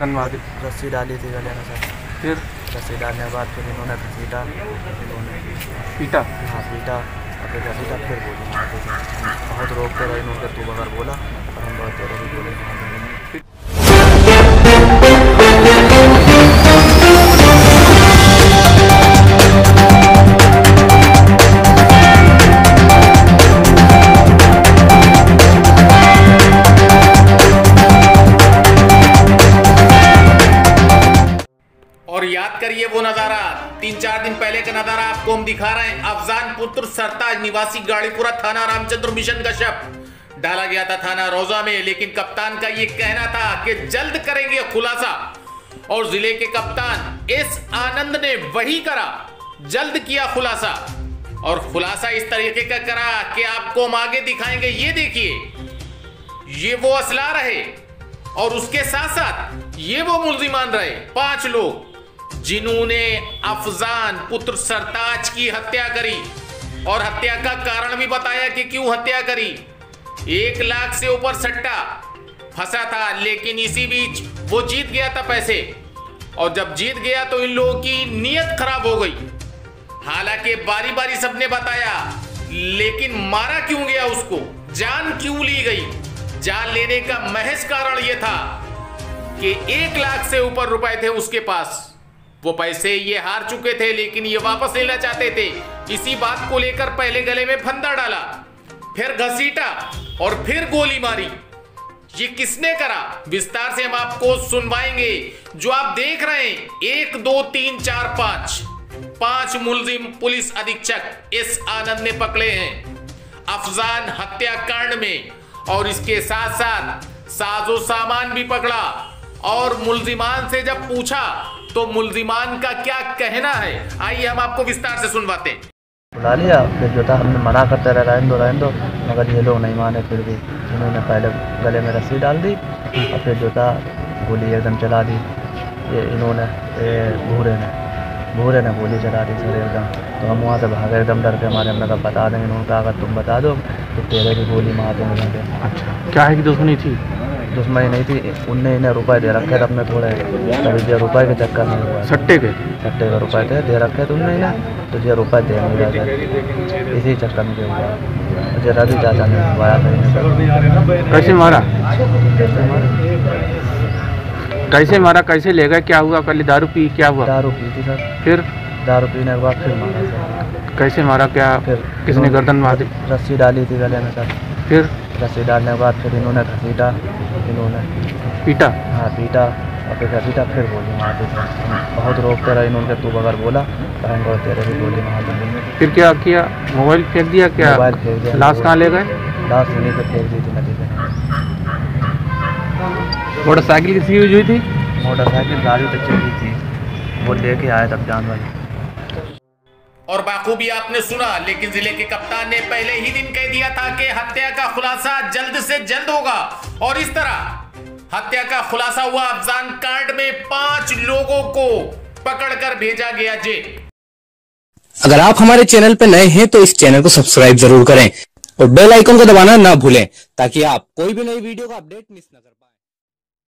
धन्यवाद। रस्सी डाली थी गले में सर। फिर? रस्सी डालने के बाद फिर इन्होंने पीटा इन्होंने पीटा हाँ पीटा और फिर पीटा फिर बोली हम बहुत रोक कर इन्होंने तू बगैर बोला और हम बहुत भी बोले। तीन चार दिन पहले का नज़ारा आपको हम दिखा रहे हैं। अफजान पुत्र सरताज निवासी गाड़ीपुरा थाना रामचंद्र मिशन का शव डाला गया था थाना रोजा में, लेकिन कप्तान का ये कहना था कि जल्द करेंगे खुलासा। और ज़िले के कप्तान एस आनंद ने वही करा, जल्द किया खुलासा। और खुलासा इस तरीके का करा कि आपको हम आगे दिखाएँगे, ये देखिए, ये वो असला रहे, और उसके साथ साथ ये वो मुलजिमान रहे, पाँच लोग। जिन्होंने अफजान पुत्र सरताज की हत्या करी। और हत्या का कारण भी बताया कि क्यों हत्या करी। एक लाख से ऊपर सट्टा फंसा था, लेकिन इसी बीच वो जीत गया था पैसे। और जब जीत गया तो इन लोगों की नीयत खराब हो गई। हालाँकि बारी बारी सबने बताया, लेकिन मारा क्यों गया उसको? जान क्यों ली गई? जान लेने का महज कारण यह था कि एक लाख से ऊपर रुपए थे उसके पास। वो पैसे ये हार चुके थे, लेकिन ये वापस लेना चाहते थे। इसी बात को लेकर पहले गले में फंदा डाला, फिर घसीटा और फिर गोली मारी। ये किसने करा? विस्तार से हम आपको सुनवाएँगे। जो आप देख रहे हैं, एक, दो, तीन, चार, पाँच। पाँच मुलजिम पुलिस अधीक्षक एस आनंद ने पकड़े हैं। अफजान हत्याकांड में, और इसके साथ साथ साजो सामान भी पकड़ा। और मुलजिमान से जब पूछा तो मुलजिमान का क्या कहना है? आइए हम आपको विस्तार से सुनवाते हैं। बुला लिया फिर जो था हमने मना करते रहे रहने दो रहने दो। मगर ये लोग नहीं माने फिर भी इन्होंने पहले गले में रस्सी डाल दी और फिर जो था गोली एकदम चला दी। ये इन्होंने ये भूरे ने भूरे ने गोली चला दी सर एकदम। तो हम वहाँ से भागे एकदम डर के हमारे हमने कहा बता देंगे इन्होंने कहा अगर तुम बता दो तो तेरे की गोली मार देंगे। अच्छा क्या है कि दुश्मनी थी? दुश्मनी नहीं थी उनने इन्हें रुपए दे रखे थे अपने थोड़े तभी जो रुपए के चक्कर में हुआ सट्टे के सट्टे के रुपए थे दे रखे थे उनने इन्हें तो जो रुपए दे नहीं रहे इसी चक्कर में जो हुआ मुझे रवि चाचा ने बुलाया था कैसे मारा? कैसे मारा? कैसे ले गए? क्या हुआ? पहले दारू पी क्या हुआ? दारू पी थी सर फिर? दारू पीने के बाद फिर मारा सर कैसे मारा? क्या? फिर किसने गर्दन मार? दी रस्सी डाली थी गले में सर। फिर? रस्सी डालने के बाद फिर इन्होंने घसीटा। इन्होंने। पीटा? हाँ पीटा। और फिर घसीटा फिर गोली मार दी। बहुत रोकते रहे इन्होंने तू अगर बोला हम बोले तेरे भी गोली मार देंगे फिर क्या किया? मोबाइल फेंक दिया क्या? मोबाइल फेंक दिया। लाश कहाँ ले गए? लाश उन्हीं पे फेंक दी थी नदी पे। मोटरसाइकिल किसकी यूज़ हुई थी? मोटरसाइकिल गाड़ी तो चली थी। वो लेके आया तब जान जानवर। और बाखूबी आपने सुना, लेकिन ज़िले के कप्तान ने पहले ही दिन कह दिया था कि हत्या का खुलासा जल्द से जल्द होगा। और इस तरह हत्या का खुलासा हुआ, अफजान कांड में पाँच लोगों को पकड़कर भेजा गया जेल। अगर आप हमारे चैनल पर नए हैं तो इस चैनल को सब्सक्राइब ज़रूर करें और बेल आइकन को दबाना ना भूलें, ताकि आप कोई भी नई वीडियो का अपडेट मिस न कर